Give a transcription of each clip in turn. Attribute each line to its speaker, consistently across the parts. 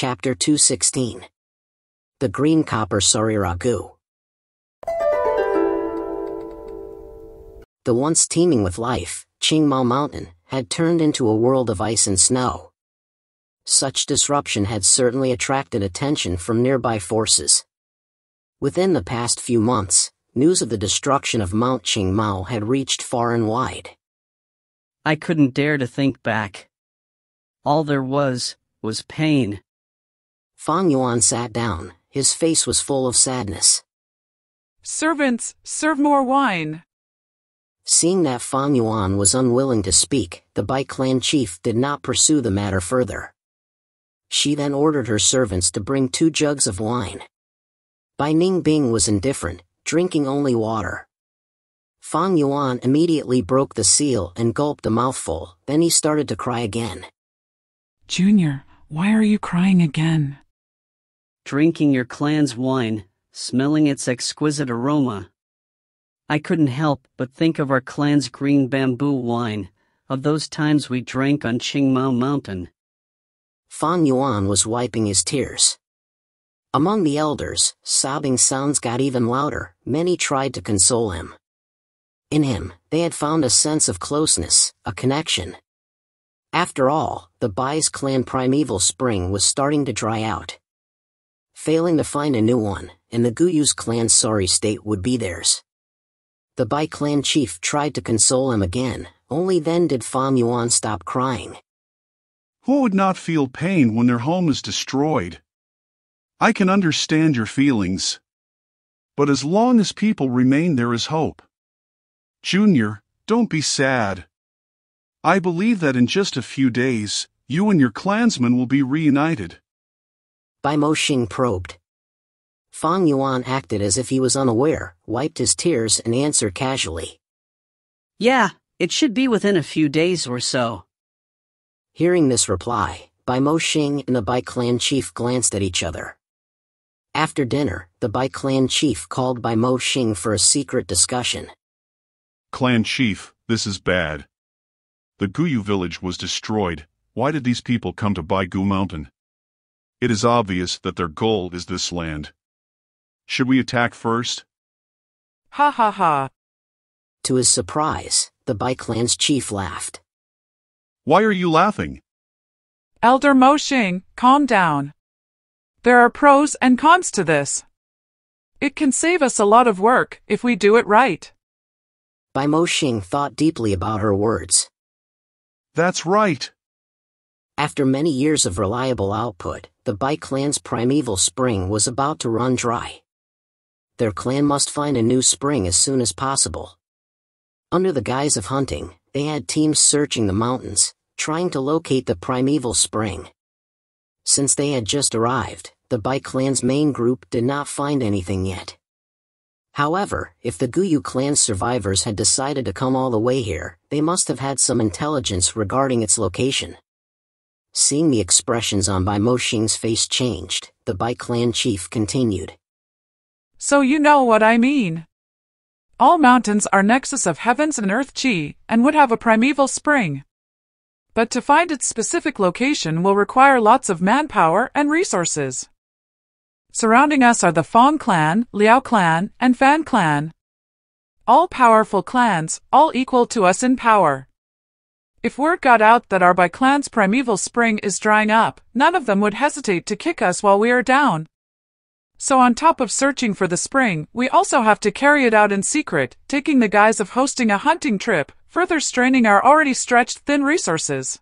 Speaker 1: Chapter 216 The Green Copper Sarira Gu. The once teeming with life, Qingmao Mountain, had turned into a world of ice and snow. Such disruption had certainly attracted attention from nearby forces. Within the past few months, news of the destruction of Mount Qingmao had reached far and wide.
Speaker 2: I couldn't dare to think back. All there was, was pain.
Speaker 1: Fang Yuan sat down, his face was full of sadness.
Speaker 3: Servants, serve more wine.
Speaker 1: Seeing that Fang Yuan was unwilling to speak, the Bai clan chief did not pursue the matter further. She then ordered her servants to bring two jugs of wine. Bai Ningbing was indifferent, drinking only water. Fang Yuan immediately broke the seal and gulped a mouthful, then he started to cry again.
Speaker 3: Junior, why are you crying again?
Speaker 2: Drinking your clan's wine, smelling its exquisite aroma. I couldn't help but think of our clan's green bamboo wine, of those times we drank on Qingmao Mountain.
Speaker 1: Fang Yuan was wiping his tears. Among the elders, sobbing sounds got even louder, many tried to console him. In him, they had found a sense of closeness, a connection. After all, the Bai's clan primeval spring was starting to dry out. Failing to find a new one, and the Guyu's clan's sorry state would be theirs. The Bai clan chief tried to console him again, only then did Fang Yuan stop crying.
Speaker 4: Who would not feel pain when their home is destroyed? I can understand your feelings. But as long as people remain, there is hope. Junior, don't be sad. I believe that in just a few days, you and your clansmen will be reunited.
Speaker 1: Bai Moshing probed. Fang Yuan acted as if he was unaware, wiped his tears and answered casually.
Speaker 2: Yeah, it should be within a few days or so.
Speaker 1: Hearing this reply, Bai Moshing and the Bai clan chief glanced at each other. After dinner, the Bai clan chief called Bai Moshing for a secret discussion.
Speaker 4: Clan chief, this is bad. The Guyu village was destroyed. Why did these people come to Baigu Mountain? It is obvious that their goal is this land. Should we attack first?
Speaker 3: Ha ha ha.
Speaker 1: To his surprise, the Bai clan's chief laughed.
Speaker 4: Why are you laughing?
Speaker 3: Elder Moshing, calm down. There are pros and cons to this. It can save us a lot of work if we do it right.
Speaker 1: Bai Moshing thought deeply about her words.
Speaker 4: That's right.
Speaker 1: After many years of reliable output, the Bai clan's primeval spring was about to run dry. Their clan must find a new spring as soon as possible. Under the guise of hunting, they had teams searching the mountains, trying to locate the primeval spring. Since they had just arrived, the Bai clan's main group did not find anything yet. However, if the Guyu clan's survivors had decided to come all the way here, they must have had some intelligence regarding its location. Seeing the expressions on Bai Moshing's face changed, the Bai clan chief continued.
Speaker 3: So you know what I mean. All mountains are nexus of heavens and earth chi, and would have a primeval spring. But to find its specific location will require lots of manpower and resources. Surrounding us are the Fong clan, Liao clan, and Fan clan. All powerful clans, all equal to us in power. If word got out that our Bai clan's primeval spring is drying up, none of them would hesitate to kick us while we are down. So on top of searching for the spring, we also have to carry it out in secret, taking the guise of hosting a hunting trip, further straining our already stretched thin resources.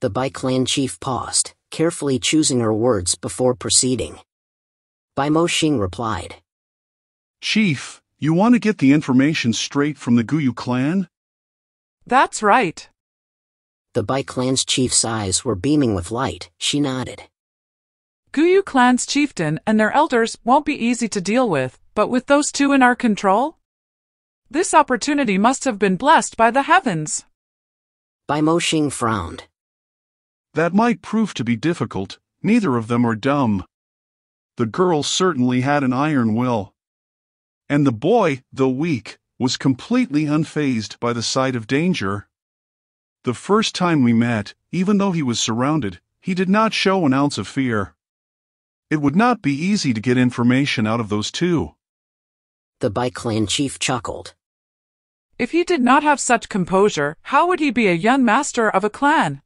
Speaker 1: The Bai clan chief paused, carefully choosing her words before proceeding. Bai Mo Xing replied.
Speaker 4: Chief, you want to get the information straight from the Guyu clan?
Speaker 3: That's right.
Speaker 1: The Bai clan's chief's eyes were beaming with light, she nodded.
Speaker 3: Guyu clan's chieftain and their elders won't be easy to deal with, but with those two in our control? This opportunity must have been blessed by the heavens.
Speaker 1: Bai Moshing frowned.
Speaker 4: That might prove to be difficult. Neither of them are dumb. The girl certainly had an iron will. And the boy, though weak, was completely unfazed by the sight of danger. The first time we met, even though he was surrounded, He did not show an ounce of fear. It would not be easy to get information out of those two.
Speaker 1: The Bai Clan chief chuckled.
Speaker 3: If he did not have such composure, how would he be a young master of a clan?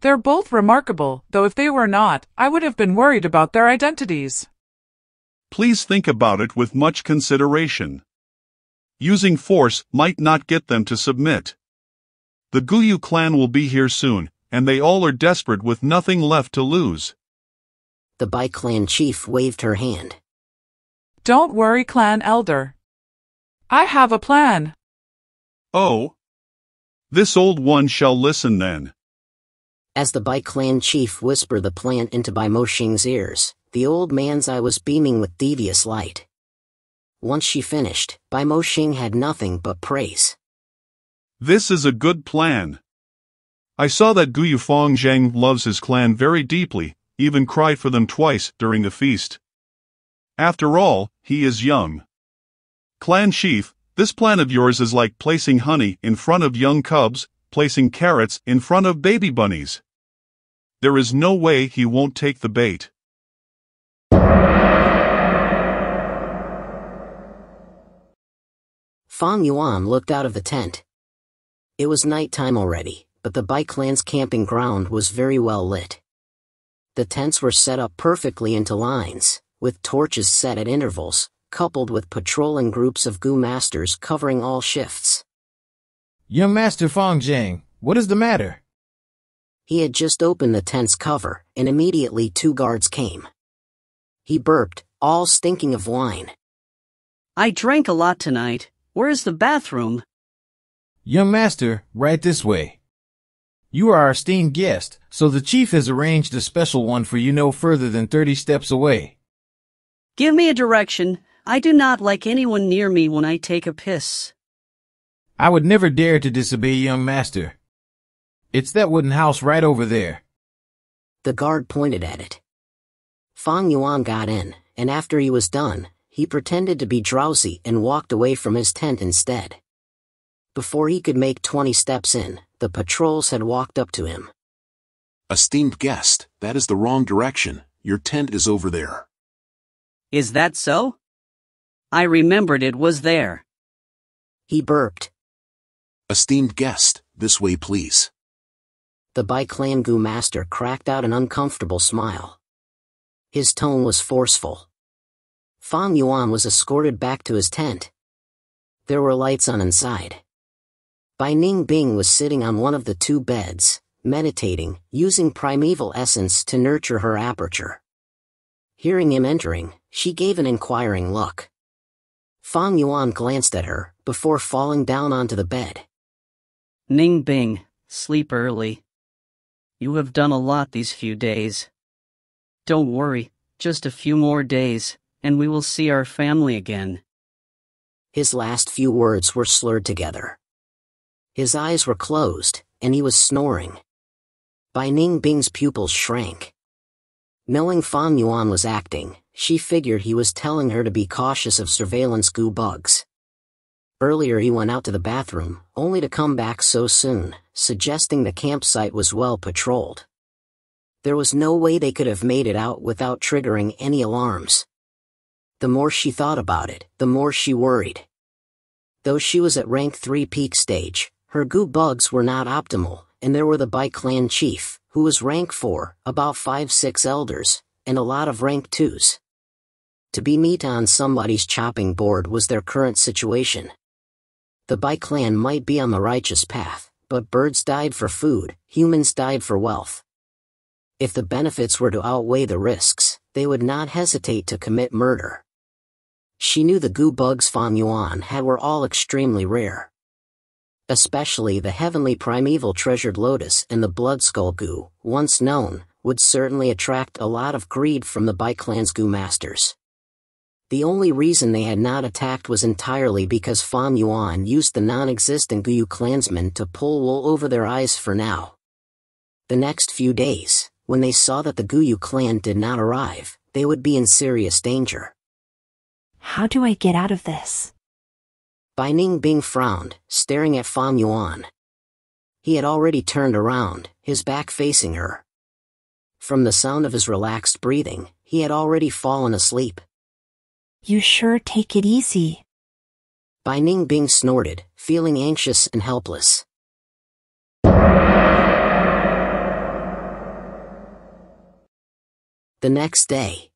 Speaker 3: They're both remarkable, though if they were not, I would have been worried about their identities.
Speaker 4: Please think about it with much consideration. Using force might not get them to submit. The Guyu clan will be here soon, and they all are desperate with nothing left to lose.
Speaker 1: The Bai Clan chief waved her hand.
Speaker 3: Don't worry, clan elder. I have a plan.
Speaker 4: Oh. This old one shall listen then.
Speaker 1: As the Bai Clan chief whispered the plan into Bai Moshing's ears, the old man's eye was beaming with devious light. Once she finished, Bai Moshing had nothing but praise.
Speaker 4: This is a good plan. I saw that Guyu Fang Zheng loves his clan very deeply, even cried for them twice during the feast. After all, he is young. Clan chief, this plan of yours is like placing honey in front of young cubs, placing carrots in front of baby bunnies. There is no way he won't take the bait.
Speaker 1: Fang Yuan looked out of the tent. It was night time already, but the Bai Clan's camping ground was very well lit. The tents were set up perfectly into lines, with torches set at intervals, coupled with patrolling groups of Gu masters covering all shifts.
Speaker 5: Young Master Fang Zheng, what is the matter?
Speaker 1: He had just opened the tent's cover, and immediately two guards came. He burped, all stinking of wine.
Speaker 2: I drank a lot tonight. Where's the bathroom?
Speaker 5: Young Master, right this way. You are our esteemed guest, so the chief has arranged a special one for you no further than 30 steps away.
Speaker 2: Give me a direction. I do not like anyone near me when I take a piss.
Speaker 5: I would never dare to disobey young master. It's that wooden house right over there.
Speaker 1: The guard pointed at it. Fang Yuan got in, and after he was done, he pretended to be drowsy and walked away from his tent instead. Before he could make 20 steps in, the patrols had walked up to him.
Speaker 6: Esteemed guest, that is the wrong direction. Your tent is over there.
Speaker 2: Is that so? I remembered it was there.
Speaker 1: He burped.
Speaker 6: Esteemed guest, this way please.
Speaker 1: The Bai Clan Gu master cracked out an uncomfortable smile. His tone was forceful. Fang Yuan was escorted back to his tent. There were lights on inside. Bai Ning Bing was sitting on one of the two beds, meditating, using primeval essence to nurture her aperture. Hearing him entering, she gave an inquiring look. Fang Yuan glanced at her, before falling down onto the bed.
Speaker 2: Ning Bing, sleep early. You have done a lot these few days. Don't worry, just a few more days, and we will see our family again.
Speaker 1: His last few words were slurred together. His eyes were closed, and he was snoring. Bai Ning Bing's pupils shrank. Knowing Fang Yuan was acting, she figured he was telling her to be cautious of surveillance Gu bugs. Earlier he went out to the bathroom, only to come back so soon, suggesting the campsite was well patrolled. There was no way they could have made it out without triggering any alarms. The more she thought about it, the more she worried. Though she was at rank 3 peak stage, her Gu bugs were not optimal, and there were the Bai clan chief, who was rank 4, about 5-6 elders, and a lot of rank 2s. To be meat on somebody's chopping board was their current situation. The Bai clan might be on the righteous path, but birds died for food, humans died for wealth. If the benefits were to outweigh the risks, they would not hesitate to commit murder. She knew the Gu bugs Fang Yuan had were all extremely rare. Especially the heavenly primeval treasured lotus and the blood skull Gu, once known, would certainly attract a lot of greed from the Bai clan's Gu masters. The only reason they had not attacked was entirely because Fang Yuan used the non-existent Guyu clansmen to pull wool over their eyes for now. The next few days, when they saw that the Guyu clan did not arrive, they would be in serious danger.
Speaker 7: How do I get out of this?
Speaker 1: Bai Ning Bing frowned, staring at Fang Yuan. He had already turned around, his back facing her. From the sound of his relaxed breathing, he had already fallen asleep.
Speaker 7: You sure take it easy.
Speaker 1: Bai Ning Bing snorted, feeling anxious and helpless. The next day.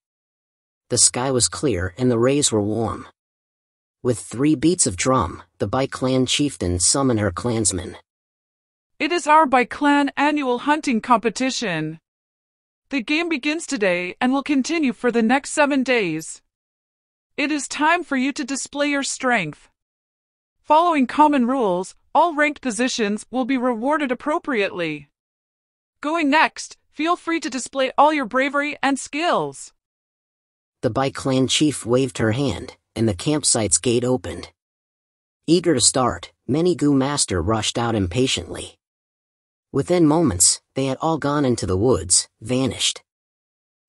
Speaker 1: The sky was clear and the rays were warm. With three beats of drum, the Bai clan chieftain summoned her clansmen.
Speaker 3: It is our Bai clan annual hunting competition. The game begins today and will continue for the next seven days. It is time for you to display your strength. Following common rules, all ranked positions will be rewarded appropriately. Going next, feel free to display all your bravery and skills.
Speaker 1: The Bai clan chief waved her hand, and the campsite's gate opened. Eager to start, many Gu master rushed out impatiently. Within moments, they had all gone into the woods, vanished.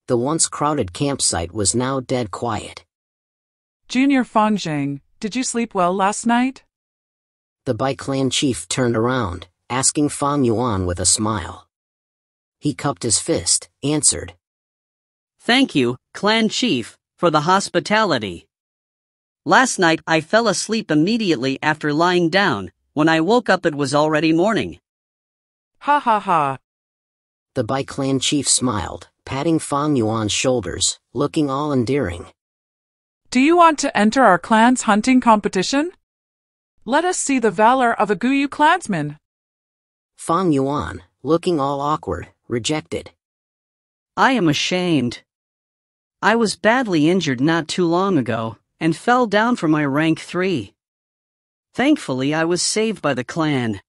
Speaker 1: The once crowded campsite was now dead quiet.
Speaker 3: Junior Fangzheng, did you sleep well last night?
Speaker 1: The Bai clan chief turned around, asking Fang Yuan with a smile. He cupped his fist, answered,
Speaker 2: Thank you, clan chief, for the hospitality. Last night I fell asleep immediately after lying down. When I woke up it was already morning.
Speaker 3: Ha ha ha.
Speaker 1: The Bai clan chief smiled, patting Fang Yuan's shoulders, looking all endearing.
Speaker 3: Do you want to enter our clan's hunting competition? Let us see the valor of a Guyu clansman.
Speaker 1: Fang Yuan, looking all awkward, rejected.
Speaker 2: I am ashamed. I was badly injured not too long ago, and fell down from my rank 3. Thankfully I was saved by the clan.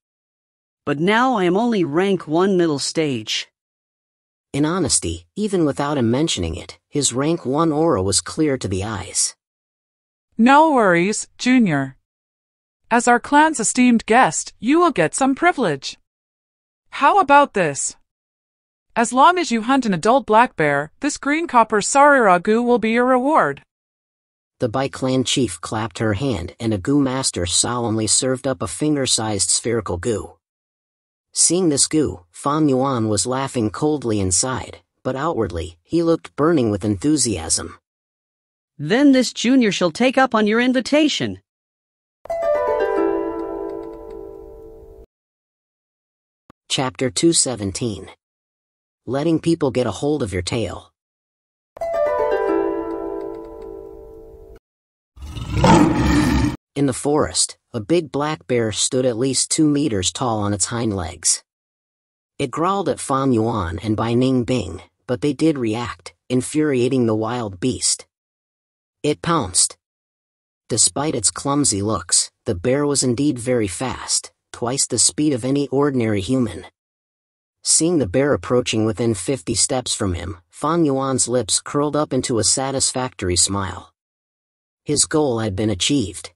Speaker 2: But now I am only rank 1 middle stage.
Speaker 1: In honesty, even without him mentioning it, his rank 1 aura was clear to the eyes.
Speaker 3: No worries, Junior. As our clan's esteemed guest, you will get some privilege. How about this? As long as you hunt an adult black bear, this green copper Sarira Gu will be your reward.
Speaker 1: The Bai clan chief clapped her hand and a Gu master solemnly served up a finger-sized spherical Gu. Seeing this Gu, Fang Yuan was laughing coldly inside, but outwardly, he looked burning with enthusiasm.
Speaker 2: Then this junior shall take up on your invitation.
Speaker 1: Chapter 217 Letting People Get a Hold of Your Tail. In the forest, a big black bear stood at least two meters tall on its hind legs. It growled at Fang Yuan and Bai Ning Bing, but they did react, infuriating the wild beast. It pounced. Despite its clumsy looks, the bear was indeed very fast, twice the speed of any ordinary human. Seeing the bear approaching within 50 steps from him, Fang Yuan's lips curled up into a satisfactory smile. His goal had been achieved.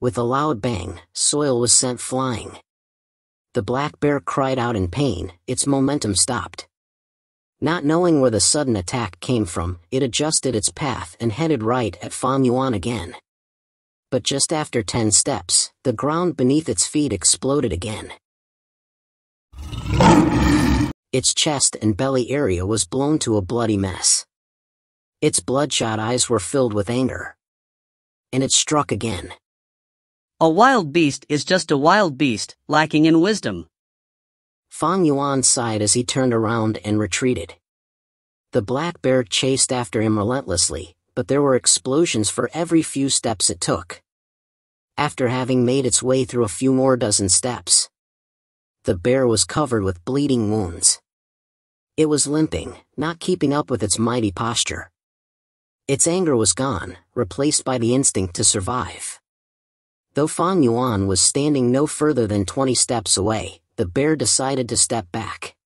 Speaker 1: With a loud bang, soil was sent flying. The black bear cried out in pain, its momentum stopped. Not knowing where the sudden attack came from, it adjusted its path and headed right at Fang Yuan again. But just after ten steps, the ground beneath its feet exploded again. Its chest and belly area was blown to a bloody mess. Its bloodshot eyes were filled with anger. And it struck again.
Speaker 2: A wild beast is just a wild beast, lacking in wisdom.
Speaker 1: Fang Yuan sighed as he turned around and retreated. The black bear chased after him relentlessly, but there were explosions for every few steps it took. After having made its way through a few more dozen steps, the bear was covered with bleeding wounds. It was limping, not keeping up with its mighty posture. Its anger was gone, replaced by the instinct to survive. Though Fang Yuan was standing no further than 20 steps away, the bear decided to step back.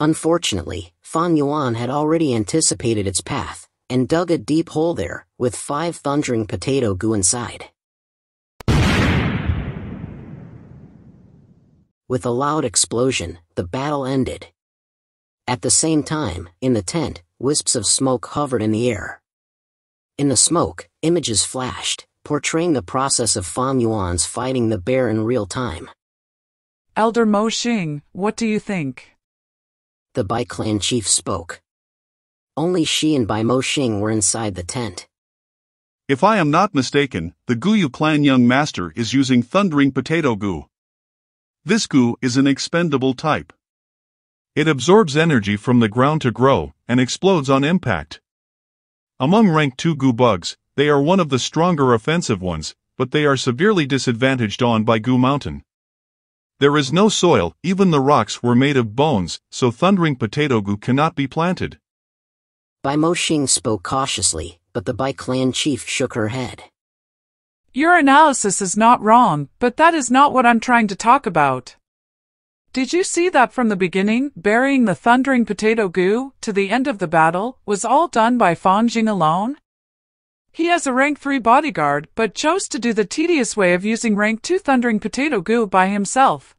Speaker 1: Unfortunately, Fang Yuan had already anticipated its path, and dug a deep hole there, with five thundering potato Gu inside. With a loud explosion, the battle ended. At the same time, in the tent, wisps of smoke hovered in the air. In the smoke, images flashed, portraying the process of Fang Yuan's fighting the bear in real time.
Speaker 3: Elder Mo Xing, what do you think?
Speaker 1: The Bai clan chief spoke. Only she and Bai Mo Xing were inside the tent.
Speaker 4: If I am not mistaken, the Guyu clan young master is using thundering potato Gu. This Gu is an expendable type. It absorbs energy from the ground to grow and explodes on impact. Among rank 2 Gu bugs, they are one of the stronger offensive ones, but they are severely disadvantaged on Baigu Mountain. There is no soil, even the rocks were made of bones, so thundering potato Gu cannot be planted.
Speaker 1: Bai Mo Xing spoke cautiously, but the Bai clan chief shook her head.
Speaker 3: Your analysis is not wrong, but that is not what I'm trying to talk about. Did you see that from the beginning, burying the thundering potato Gu, to the end of the battle, was all done by Fang Zheng alone? He has a rank 3 bodyguard, but chose to do the tedious way of using rank 2 thundering potato Gu by himself.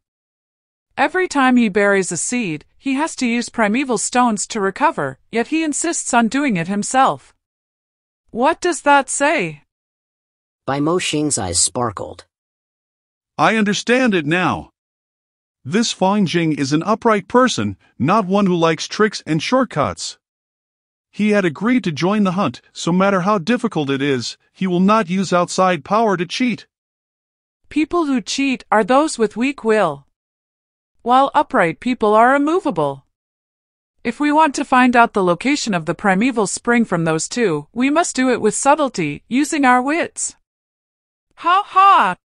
Speaker 3: Every time he buries a seed, he has to use primeval stones to recover, yet he insists on doing it himself. What does that say?
Speaker 1: Bai Mo Xing's eyes sparkled.
Speaker 4: I understand it now. This Fang Zheng is an upright person, not one who likes tricks and shortcuts. He had agreed to join the hunt, so matter how difficult it is, he will not use outside power to cheat.
Speaker 3: People who cheat are those with weak will, while upright people are immovable. If we want to find out the location of the primeval spring from those two, we must do it with subtlety, using our wits. Ha ha!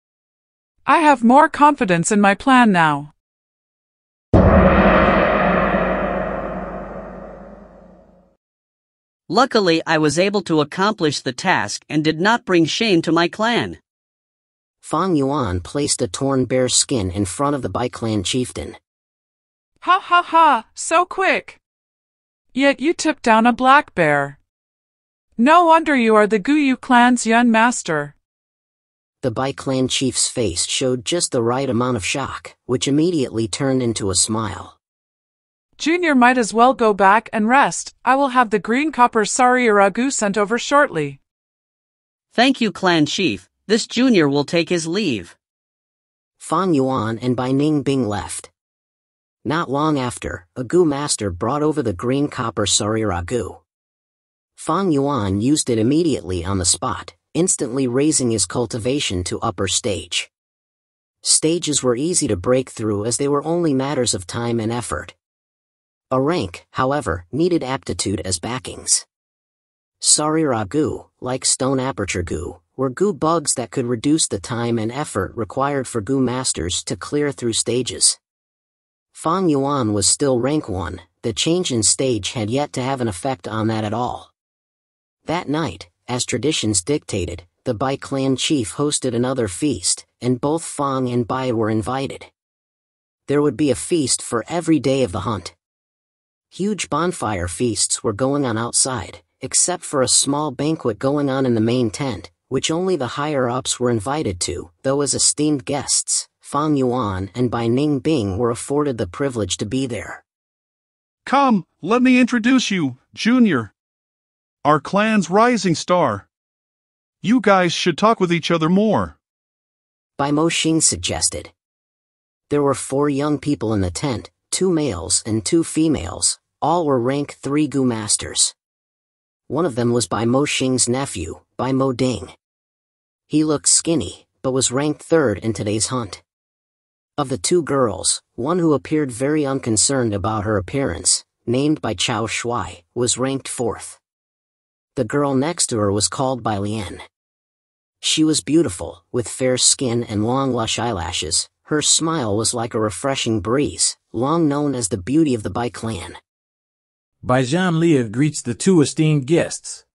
Speaker 3: I have more confidence in my plan now.
Speaker 2: Luckily, I was able to accomplish the task and did not bring shame to my clan.
Speaker 1: Fang Yuan placed a torn bear skin in front of the Bai clan chieftain.
Speaker 3: Ha ha ha, so quick! Yet you took down a black bear. No wonder you are the Guyu clan's young master.
Speaker 1: The Bai clan chief's face showed just the right amount of shock, which immediately turned into a smile.
Speaker 3: Junior might as well go back and rest. I will have the green copper Sarira Gu sent over shortly.
Speaker 2: Thank you, clan chief. This junior will take his leave.
Speaker 1: Fang Yuan and Bai Ning Bing left. Not long after, a Gu master brought over the green copper Sarira Gu. Fang Yuan used it immediately on the spot, instantly raising his cultivation to upper stage. Stages were easy to break through as they were only matters of time and effort. A rank, however, needed aptitude as backings. Sarira Gu, like stone aperture Gu, were Gu bugs that could reduce the time and effort required for Gu masters to clear through stages. Fang Yuan was still rank 1, the change in stage had yet to have an effect on that at all. That night, as traditions dictated, the Bai clan chief hosted another feast, and both Fang and Bai were invited. There would be a feast for every day of the hunt. Huge bonfire feasts were going on outside, except for a small banquet going on in the main tent, which only the higher-ups were invited to, though as esteemed guests, Fang Yuan and Bai Ning Bing were afforded the privilege to be there.
Speaker 4: Come, let me introduce you, Junior. Our clan's rising star. You guys should talk with each other more.
Speaker 1: Bai Mo Xing suggested. There were four young people in the tent, two males and two females, all were rank 3 Gu masters. One of them was Bai Mo Xing's nephew, Bai Mo Ding. He looked skinny, but was ranked third in today's hunt. Of the two girls, one who appeared very unconcerned about her appearance, named Bai Chao Shui, was ranked fourth. The girl next to her was called Bai Lian. She was beautiful, with fair skin and long lush eyelashes, her smile was like a refreshing breeze, long known as the beauty of the Bai clan.
Speaker 5: Bai Zhan Lia greets the two esteemed guests.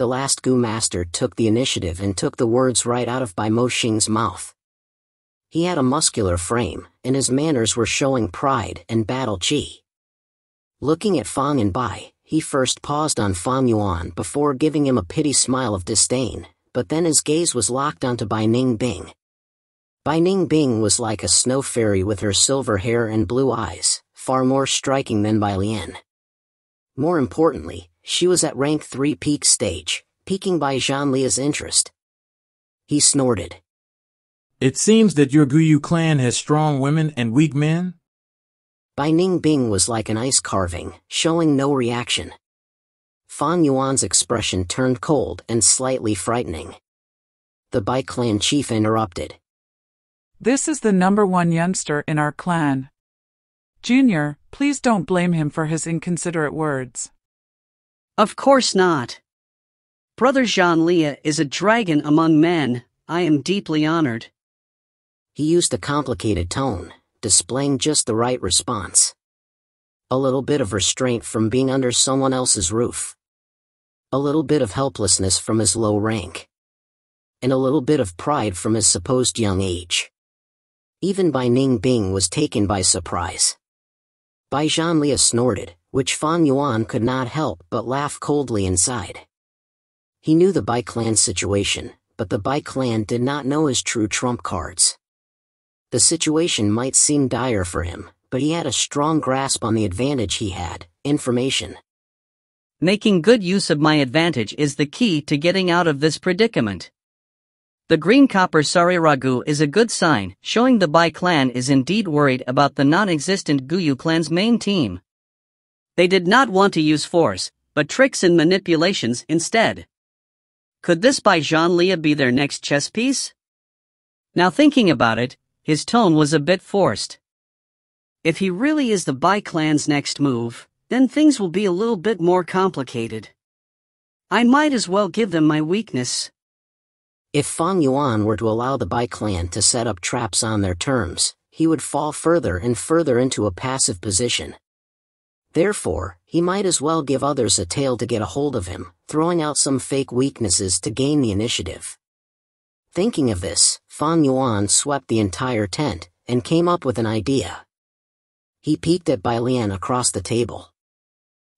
Speaker 1: The last Gu master took the initiative and took the words right out of Bai Mo Xing's mouth. He had a muscular frame, and his manners were showing pride and battle chi. Looking at Fang and Bai, he first paused on Fang Yuan before giving him a pity smile of disdain, but then his gaze was locked onto Bai Ning Bing. Bai Ning Bing was like a snow fairy with her silver hair and blue eyes, far more striking than Bai Lian. More importantly, she was at rank 3 peak stage, piquing Bai Zhan Lia's interest. He snorted.
Speaker 5: It seems that your Guyu clan has strong women and weak men?
Speaker 1: Bai Ning Bing was like an ice carving, showing no reaction. Fang Yuan's expression turned cold and slightly frightening. The Bai clan chief interrupted.
Speaker 3: This is the number one youngster in our clan. Junior, please don't blame him for his inconsiderate words.
Speaker 2: Of course not. Brother Zhan Lia is a dragon among men. I am deeply honored.
Speaker 1: He used a complicated tone, displaying just the right response. A little bit of restraint from being under someone else's roof. A little bit of helplessness from his low rank. And a little bit of pride from his supposed young age. Even Bai Ning Bing was taken by surprise. Bai Zhanlia snorted, which Fang Yuan could not help but laugh coldly inside. He knew the Bai clan's situation, but the Bai clan did not know his true trump cards. The situation might seem dire for him, but he had a strong grasp on the advantage he had, information.
Speaker 2: Making good use of my advantage is the key to getting out of this predicament. The green copper Sarira Gu is a good sign, showing the Bai clan is indeed worried about the non-existent Guyu clan's main team. They did not want to use force, but tricks and manipulations instead. Could this Bai Zhan Lia be their next chess piece? Now thinking about it, his tone was a bit forced. If he really is the Bai clan's next move, then things will be a little bit more complicated. I might as well give them my weakness.
Speaker 1: If Fang Yuan were to allow the Bai clan to set up traps on their terms, he would fall further and further into a passive position. Therefore, he might as well give others a tail to get a hold of him, throwing out some fake weaknesses to gain the initiative. Thinking of this, Fang Yuan swept the entire tent, and came up with an idea. He peeked at Bai Lian across the table.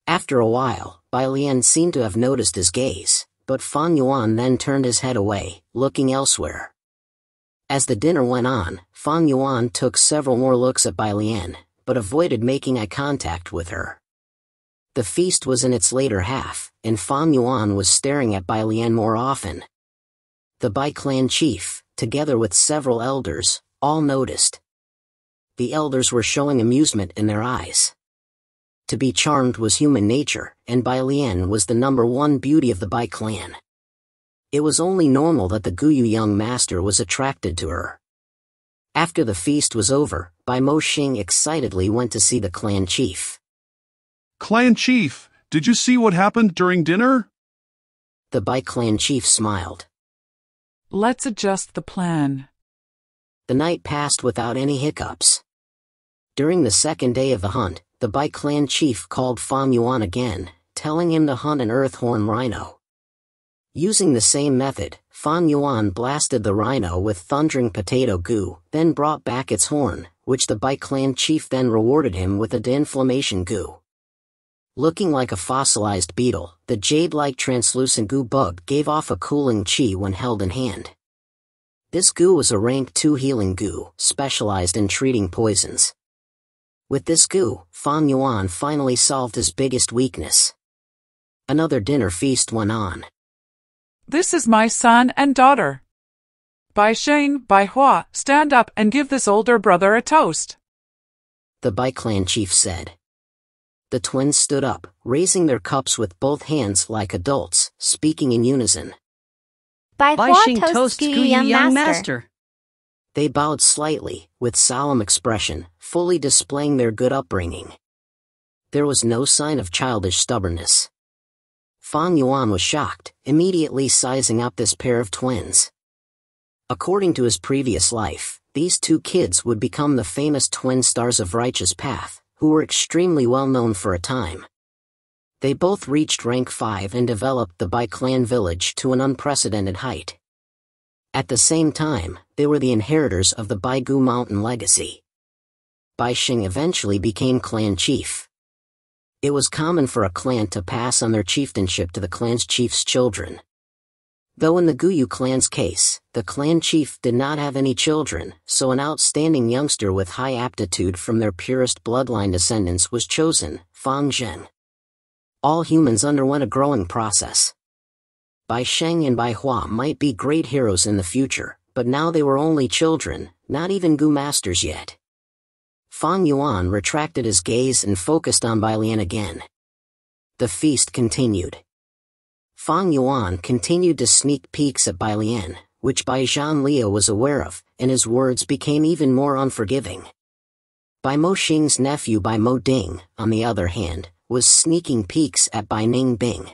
Speaker 1: After a while, Bai Lian seemed to have noticed his gaze, but Fang Yuan then turned his head away, looking elsewhere. As the dinner went on, Fang Yuan took several more looks at Bai Lian, but avoided making eye contact with her. The feast was in its later half, and Fang Yuan was staring at Bai Lian more often. The Bai clan chief, together with several elders, all noticed. The elders were showing amusement in their eyes. To be charmed was human nature, and Bai Lian was the number one beauty of the Bai clan. It was only normal that the Guyu young master was attracted to her. After the feast was over, Bai Mo Xing excitedly went to see the clan chief.
Speaker 4: Clan chief, did you see what happened during dinner?
Speaker 1: The Bai clan chief smiled.
Speaker 3: Let's adjust the plan.
Speaker 1: The night passed without any hiccups. During the second day of the hunt, the Bai clan chief called Fang Yuan again, telling him to hunt an earthhorn rhino. Using the same method, Fang Yuan blasted the rhino with thundering potato Gu, then brought back its horn, which the Bai clan chief then rewarded him with a de-inflammation Gu. Looking like a fossilized beetle, the jade-like translucent Gu bug gave off a cooling chi when held in hand. This Gu was a rank 2 healing Gu, specialized in treating poisons. With this Gu, Fang Yuan finally solved his biggest weakness. Another dinner feast went on.
Speaker 3: This is my son and daughter. Bai Sheng, Bai Hua, stand up and give this older brother a toast.
Speaker 1: The Bai clan chief said. The twins stood up, raising their cups with both hands like adults, speaking in unison.
Speaker 7: Bai
Speaker 2: Bai
Speaker 7: Hua
Speaker 2: Xing
Speaker 7: toasts
Speaker 2: toasts
Speaker 7: Gu
Speaker 2: Gu
Speaker 7: Young
Speaker 2: Young
Speaker 7: Master.
Speaker 2: Master.
Speaker 1: They bowed slightly, with solemn expression, fully displaying their good upbringing. There was no sign of childish stubbornness. Fang Yuan was shocked, immediately sizing up this pair of twins. According to his previous life, these two kids would become the famous twin stars of Righteous Path, who were extremely well known for a time. They both reached rank 5 and developed the Bai clan village to an unprecedented height. At the same time, they were the inheritors of the Baigu Mountain legacy. Bai Xing eventually became clan chief. It was common for a clan to pass on their chieftainship to the clan's chief's children. Though in the Guyu clan's case, the clan chief did not have any children, so an outstanding youngster with high aptitude from their purest bloodline descendants was chosen, Fang Zheng. All humans underwent a growing process. Bai Sheng and Bai Hua might be great heroes in the future, But now they were only children, not even Gu masters yet. Fang Yuan retracted his gaze and focused on Bai Lian again. The feast continued. Fang Yuan continued to sneak peeks at Bai Lian, which Bai Zhan Liu was aware of, and his words became even more unforgiving. Bai Mo Xing's nephew Bai Mo Ding, on the other hand, was sneaking peeks at Bai Ning Bing.